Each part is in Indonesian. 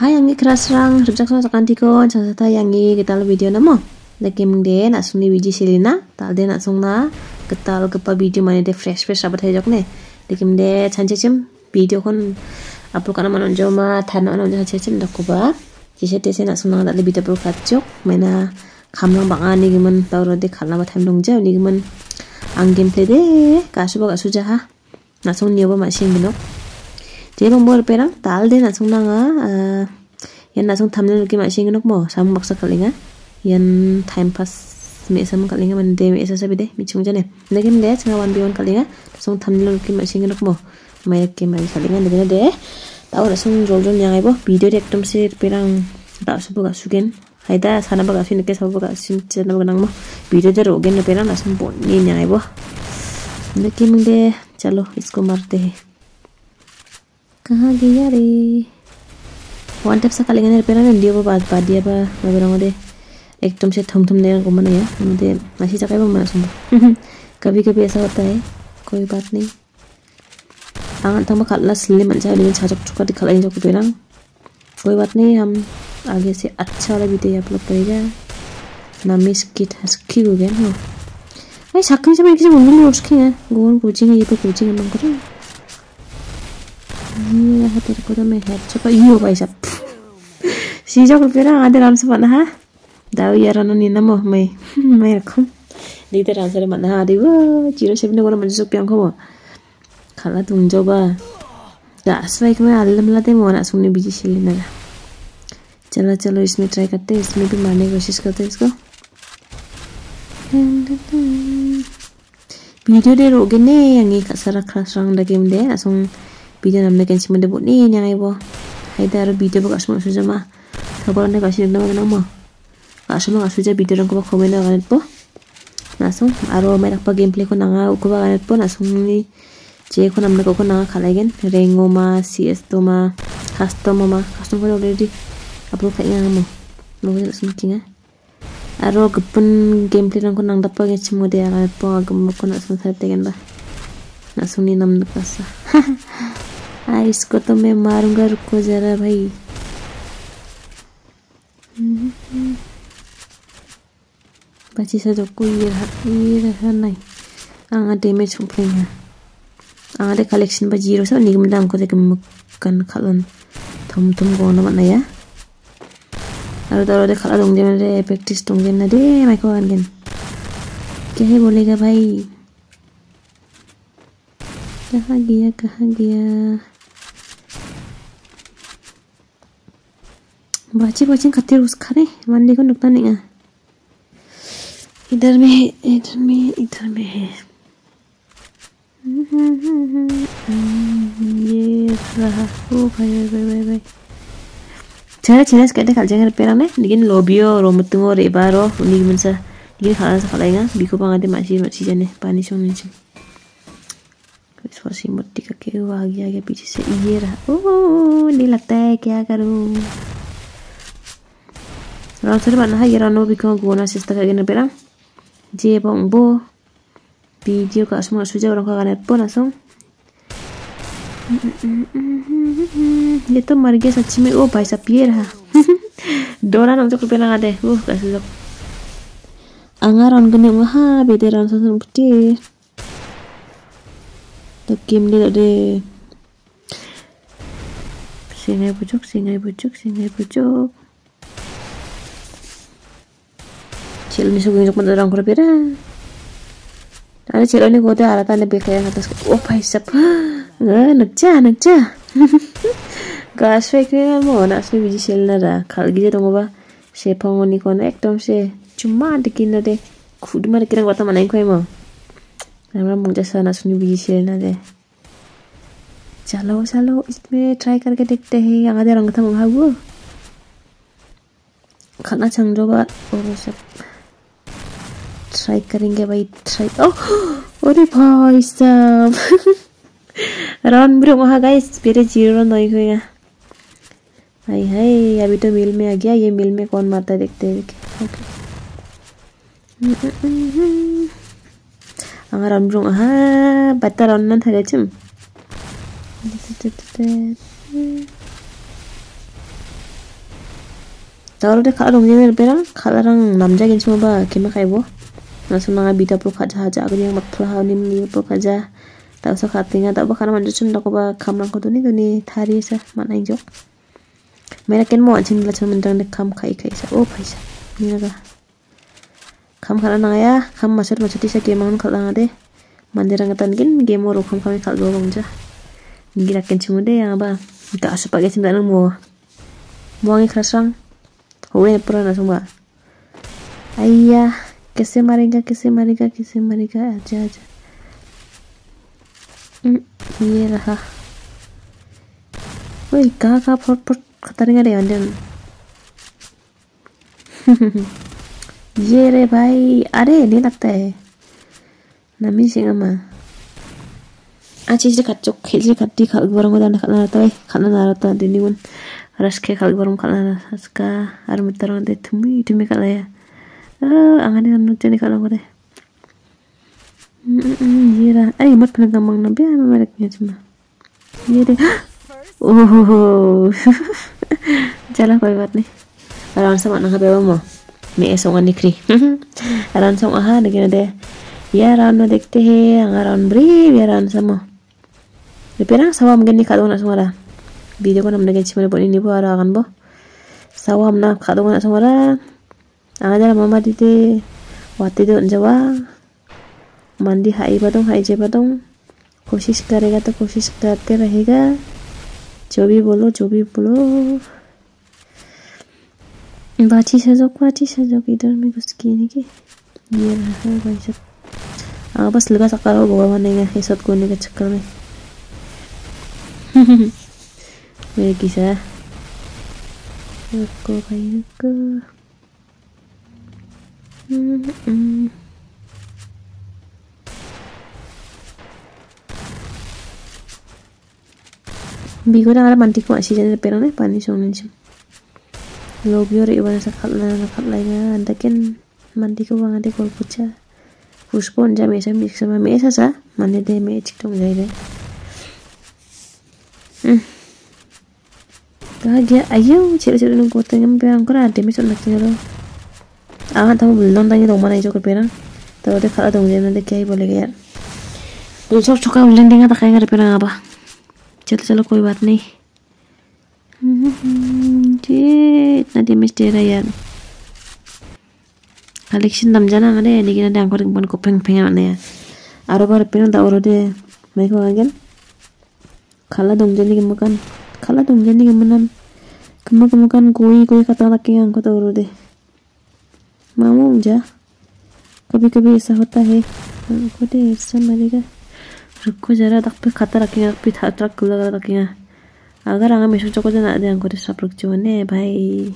Hai yangi kerasrang rubjak sa kantikon sasata yangi kita lo video namo. Lekim de nak suni biji silina tal de nak sungna kepa video mana de fresh fresh rabat hejok ne. Lekim de chanche cem video kon upload kana manon joma thana manon joma chanche cem dakuba. Jise tese nak sungna tak lebih terperlu kacok mana kamlang bangan ni giman tau de khala ma tham dong jauh ni giman ang gameplay de kasu ba kasu jaha. Nak sung nyoba masih ginok Jadi pembuat perang tal de nak sung nanga yan nasong thumbnail ki ma sing nok mo sam baksa kalinga yan time pass me sam kalinga man de me sa sabi de mi chung jane legem de changa wan bi wan kalinga song thumbnail ki ma sing nok mo mai ki mai kalinga de de taw ra song jol jol nyang bo video de ekdom se perang da su ba sugen haida sana ba sin ke sab ba sin chana ba nang mo video de rogen ne perang nasong bon ni nyang bo लेकिन दे चलो इसको मारते हैं कहाँ गया रे? One type सा कलेगा ना पेरा ना डियो वो बात बात दिया नंदियोबो मैं बोला, मुझे एक तुम से थम थम देगा को मनाया मुझे ऐसी जगह पर मना सुन कभी कभी ऐसा होता है। कोई बात नहीं। हाँ, तो आँगन थम खाला सिले मन चाहे, लेकिन छाचक छुका दिखा लेंगे जो पेरा कोई बात नहीं, हम आगे से अच्छा वाला बीते आप लोग पड़ेगा नामी स्किट स्की हो गया ना। भाई साक्षी से मैं किसी मुंडली उठ के गोवन कोचिंग ये पे कोचिंग हम कर। 고징이 먹는 거죠 iya hati aku udah meher coba iyo guys 시작을 빼라 아들 암수 만나 다우 야라노 니나 뭐 mai mai rakham dite answer mana adi wo jiro sebne gona manjuk piang ko khala tung joba ya aswai के मैं अल्लम लाते मोना सुनने बीजी शिली ना चलो चलो इसमें ट्राई करते हैं इसमें भी मारने की कोशिश करते हैं इसको वीडियो दे रोगे ने Yanghee kasara kelas rang da game deh langsung video namna kan cima debut ni yang ibo haida aro video bak asma suja ma. Kabar anda kasih nama? Nama ma asma suja video rang ko komen ganit po langsung aro mai apa gameplay ko nanga ko ba ganit po langsung ni je ko namna ko ko nanga khalagen rengo ma cs to ma custom ma custom ko already upload kayaknya mo mo langsung kinga aro gepun gameplay nang dapat ge cimo dia ganit po agam ko na sun sa tegen ba langsung ni nam nakasa आ इसको तो मैं मारूँगा, रुको जरा भाई। बची से रुको तो ये रहा ये रहा नहीं। हाँ, आ डैमेज हो गई आदे कलेक्शन पर ज़ीरो से निगम दाम को देख, मुक्कन खलन। थम थम गोन मन या? और दरो दे खला दूँगे मेरे प्रैक्टिस दूँगे ना दे मैं को आनगन क्या है बोलेगा भाई? कहाँ गया कहाँ गया बाची बाची खातिर उस खरे मंडी को नुकता नहीं है इधर में है इधर में इधर में है ये रहा ओ भाई भाई भाई भाई cara cina sekali kal jangan pera ne digin lobio ro mutungo re baro ni mensa digin khala sa khala nga biko pangade masih masih jane pani song ni इस वसी मुट्ठी का के हुआ आगे आगे पीछे से ये रहा ओ नहीं लगता है क्या करूं Ransel mana ha yara no bikong guna sista ka gina perang. Je bong bo. Video ka semua suja orang ka ganet po langsung. ये तो मर गया सच्ची में ओ भाई साहब ये रहा डोरा नम चोक पेला ngade uh kasih sok angaran gene maha bederan sasun putih Takim dia tak ada. Singai pucuk, singai pucuk, singai pucuk. Cil ni sugung untuk orang berbeda Ada cil ni kau dah aratan lebih kayak atas. Oh paisap Nggak, nakja, nakja Gas fake ni kan mau nak biji cil nada Kalau gitu tunggu ba Sepang ni kau nak ekdom se Cuma dikin nade Kudu mah dikira kau mana yang kau mau हमरा मुझे सना सुनी भी शेरना दे। चलो चलो, इसमें ट्राई करके देखते हैं यहाँ दे रंग था मंगा वो खाना चंग बात और सब। ट्राई करेंगे भाई ट्राई ओह, अरे भाई साहब। रन ब्रो, वहाँ गाइस मेरे ज़ीरो रन नहीं हुए हाय हाय, अभी तो मिल में आ गया, ये मिल में कौन मारता है देखते हैं? Okay ang ramrung aha bata ron nan thare chum Tahu deh kalau dongeng berang kalau orang namja gini semua bah kema kaibo. Langsung nanga bida pro kaja haja aku yang mat pelah nim ni pro kaja. Tak usah katinga tak bakal manju cun tak ba kamlang ko tu ni tu ni thari sa mana injo. Mera ken mo ancing la cun mendang dek kam kai kai sa. Oh paisa. Ni naga Kam kala nanga ya kam masur masur tisa kemang kala nanga deh. Mandirang katan gin game mo ro kam kami kal do bangja. Ngira ken cuma deh yang ba. Tak sepakai cinta mo. Buangi kerasang. Huwe pura na semua. Ayah, कैसे मारेगा कैसे मारेगा कैसे मारेगा आजा आजा ये रहा वही कहाँ कहाँ फट फट खतरेंगे रे अंदर ये रे भाई अरे नहीं लगता है nami sing ama aci sih kacok sih kati kal barang udah nak nara tay kal nara tay dini pun ras ke kal barang kal nara saska ar mitarang de tumi tumi kal ya ah angan kan nuti ni kal ngore Jira, ay mat pernah gampang nabi ama mereknya cuma. Jira, oh, jalan kau buat nih. Aran sama nang hape mo. Me esong anikri. Aran song aha dengan deh. Ya rano dekte he angaran bri biaran sama Lepera sawa mgen ni kadong na sumara video ko nam negen chimane boni ni bo ara kan bo sawa amna kadong na sumara anga mama dite wati de jawa mandi hai badong hai je badong कोशिश करेगा तो कोशिश करते रहेगा जो भी बोलो जो भी बोलो बाची सजोक बाची सजोक इधर में घुस की नहीं की ये रहा भाई सब हाँ बस लगा सका रहा गोवा बनेगा ये सब कोने के चक्कर में मेरे kisah Ruko kayak ke Bigo na ngala mantik ko asih jadi pero nih panis song nih Lobyo ri iwan sakat na nakat lagi anda kan mantik ko bang ade kol pucha Puspon jam esa mix sama mesa sa mane de me cik tong jai Hmm. Kaja ayo ciri-ciri nung kota ngam perang kora ade me nak tinggal. Ah tahu belum tanya dong mana itu perang. Tahu deh kalau dong jangan deh kiai boleh kayak. Dulu coba ulen dengar tak kayak perang apa. Chalo chalo कोई बात नहीं जी इतना डेमेज दे रहा यार collection namjana ngade ni gina dang koring pon ko peng peng ane aro bar peng da oro de mai ko agen khala dong jani ke makan khala dong jani ke manan kema makan koi koi kata laki yang ko oro de मामू जा कभी कभी ऐसा होता है को दे ऐसा मरेगा रुको जरा तक पे खाता रखेंगे पे था ट्रक लगा रखेंगे अगर आगे मिशन चौको जना दे अंको सब रुक जो ने भाई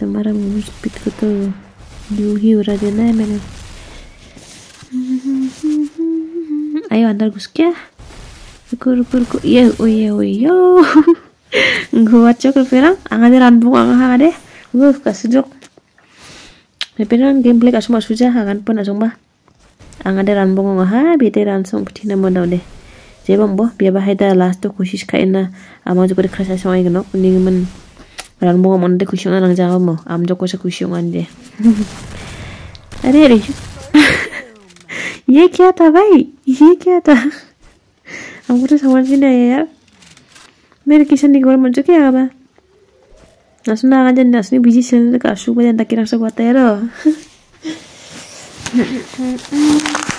तुम्हारा मुंह पिट को तो यूं ही उड़ा देना है मैंने ayo andar gus kya ruko ruko ruko iya oh iya oh iya gua cok pirang angade ranbung angade gua kasujok pirang gameplay kasuma suja hagan pun asong ba angade ranbung ngaha bete ransong putina mo daw de jebang bo biya ba haida last to kushish kaina ama jo kore krasa samai gno kuning man ran mo mon de kushong lang jawa mo am jo ko sa kushong ande अरे अरे ये क्या था भाई ये क्या था हमको तो समझ ही नहीं आया यार मेरे किशन निकोल मन चुके apa langsung na aja nas ni biji sel ka su ba tak kira sa kwatero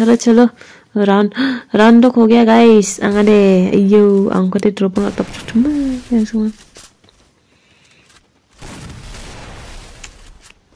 चलो चलो राउंड राउंड हो गया guys angade iyo angkote drop nggak top cuma ya semua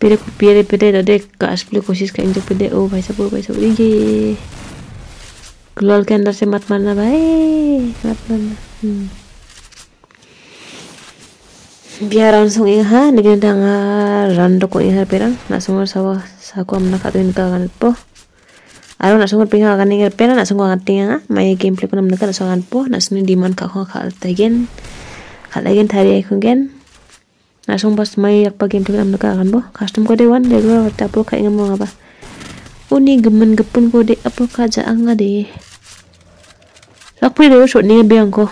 pere ko pere pere dode kas pele kosis ka injek pede oh भाई साहब भाई साहब ये ग्लोल के अंदर से मत मारना भाई मत मारना hmm. biar langsung inga nigin danga rando ko inga perang na sungor sawa sako amna katuin ka kan po aro na sungur pinga kan ninger pera na sungur kan tinga mai game play kunam nakal sungan po na suni diman ka khon khal tegen khal tegen thari khon gen. Na sung pas mai yak pa game play kunam nakal kan custom kode wan de gua ta po ka mo ngapa uni gemen gepun kode apa ka ja anga de rak pri de shot ni beang ko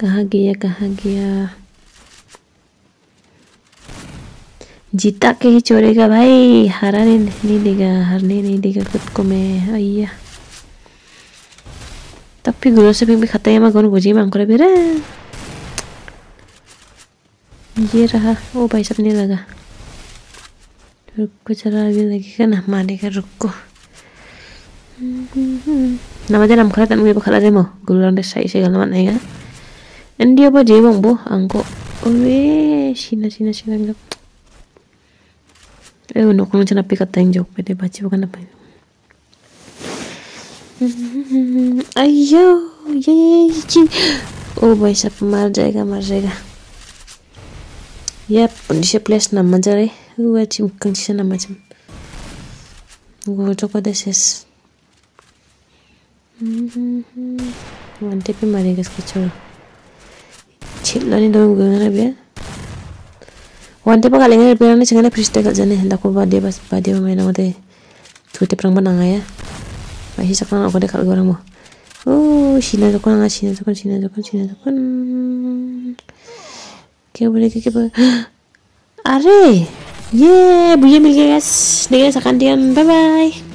kahagia kahagia जीता के ही चोरेगा भाई हारा नहीं, नहीं देगा हारने नहीं देगा खुद को मैं अय्या tapi gula seping kata yang magon guji mangkore bere ये रहा ओ भाई साहब नहीं लगा रुको चला अभी लगेगा ना मानेगा रुको nama dia nam khala tan ngi bakhala demo gulan de sai sai galman ai ga india ba je bang bo angko owe sina sina sina Eh, Ewan ko kung saan napikat tayong joke. Pwede ba? Chiba Ayo, ya ya ya Yay! Oh boy, sa mara jayega, mara jayega. Yep, hindi siya place naman jare. Uwa, chim, kang siya naman chim. Gusto ko this is. mantep ya marigas ko choro. Chill lang yung dawang gawin. Wante pa kalengin repirang ni sengaja friste kal jane hendak ko badia bas badia mo mena mate tute perang menang ya. masih sakang aku dekat gorang mo. Oh, china tu kan, china tu kan, sini tu kan, sini tu kan. Kya boleh kya boleh. Are, yeah buaya milk guys. Dengan sakan dian, bye bye.